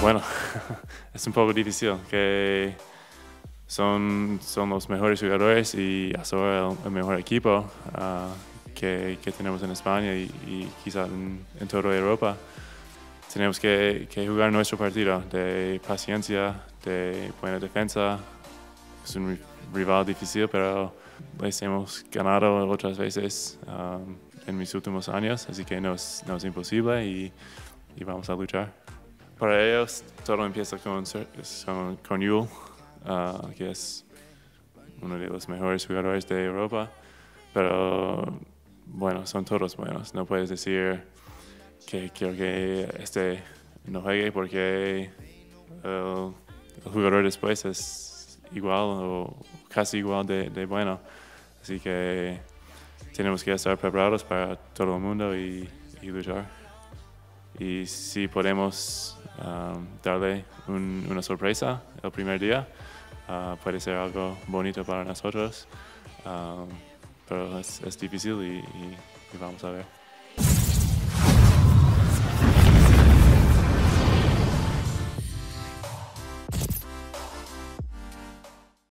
Bueno, es un poco difícil, que son, son los mejores jugadores y hasta ahora el, el mejor equipo ah, que, que tenemos en España y, y quizá en, en toda Europa. Tenemos que, que jugar nuestro partido de paciencia, de buena defensa. Es un ri- rival difícil, pero les hemos ganado otras veces um, en mis últimos años, así que no es, no es imposible y, y vamos a luchar. Para ellos todo empieza con, con, Yul, ah, que es uno de los mejores jugadores de Europa, pero bueno, son todos buenos. No puedes decir que quiero que este no juegue porque el, el jugador después es igual o casi igual de, de bueno. Así que tenemos que estar preparados para todo el mundo y, y luchar. Y si podemos um, darle un- una sorpresa el primer día, ah, puede ser algo bonito para nosotros. Um, pero es, difícil y vamos a ver.